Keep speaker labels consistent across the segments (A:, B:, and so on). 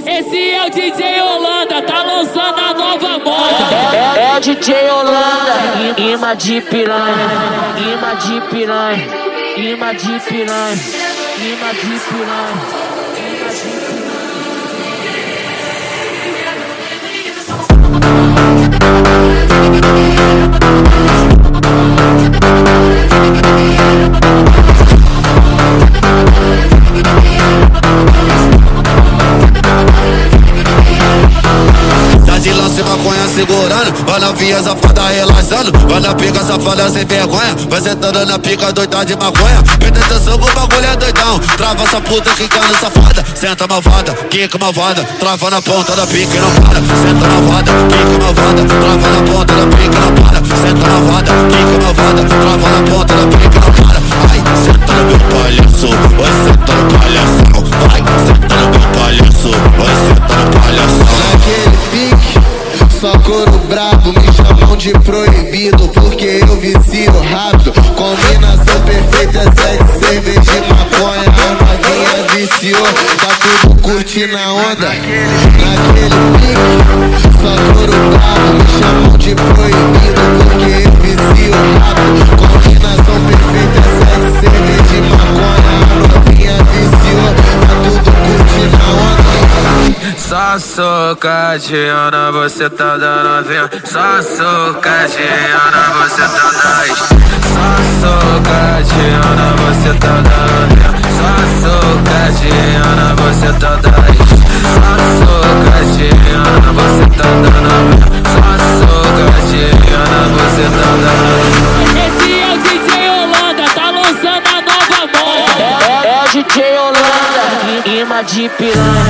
A: o DJ Holanda, tá lançando a nova moda.
B: É, é, é DJ Holanda, imã de piranha, imã de piranha, imã de piranha, imã de piranha.
C: Via safada relaxando, vai na pica safada sem vergonha, vai sentando na pica doida de maconha. Presta atenção que bagulho é doidão, trava essa puta quicando safada, senta malvada, quica malvada, trava na ponta da pica e não para, senta malvada, quica malvada, trava na ponta da pica e não para, senta malvada, quica malvada, trava na ponta da pica e não para. Ai, senta meu palhaço, vai senta palhaço, vai, senta meu palhaço, vai senta palhaço.
D: Só couro brabo, me chamam de proibido Porque eu vicio rápido. Combinação perfeita, sexo, cerveja e maconha A novinha viciou, tá tudo curtindo a onda. Naquele pique, só couro brabo Me chamam de proibido Porque eu vicio rápido
E: Só socadinha, você tá dando vinha. Só socadinha, você tá dando Só socadinha, você tá dando vinha. Só socadinha, você tá dando Só socadinha, você tá dando vinha. Só socadinha, você tá dando
A: Esse é o DJ Holanda, tá lançando a nova moda.
B: É, é, é o DJ Holanda, imã de piranha,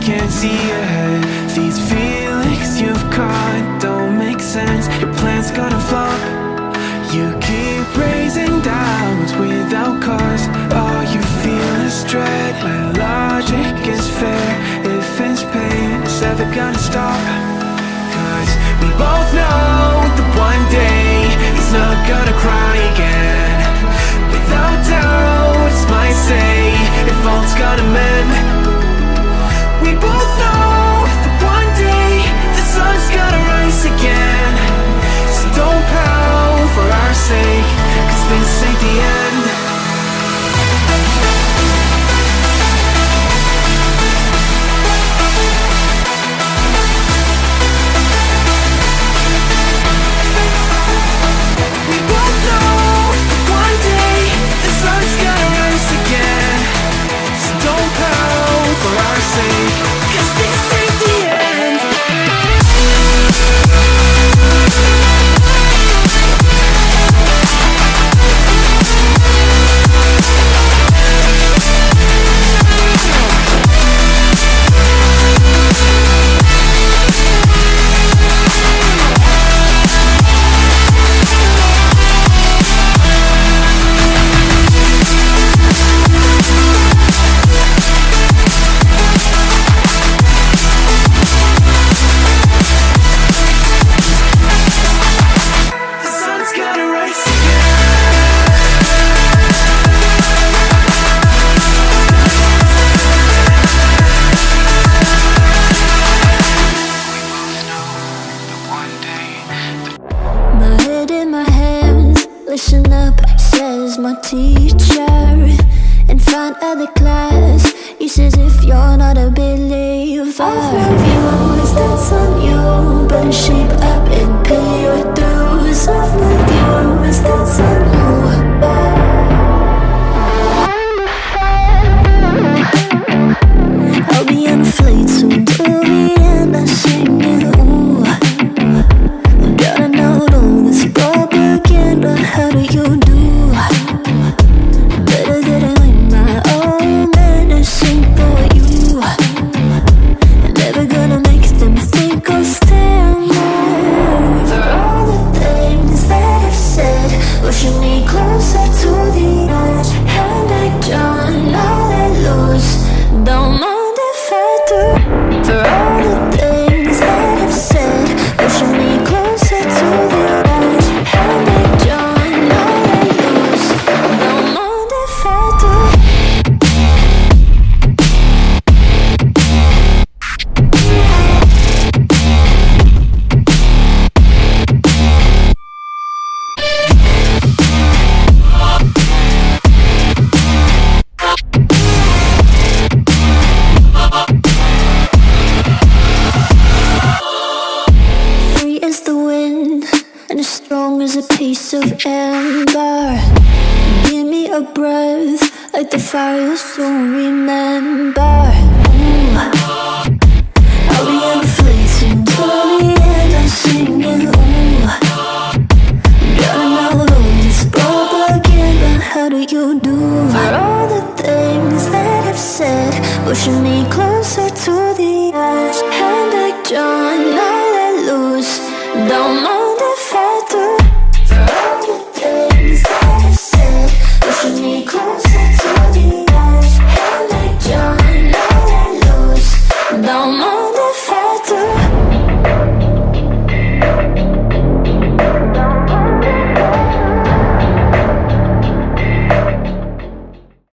F: can't see ahead. These feelings you've caught don't make sense. Your plan's gonna flop. You keep raising doubts without cause. All you feel is dread. My logic is fair. If it's pain, it's ever gonna stop. Cause we both know far. Both
G: you that's on you, better shape up. so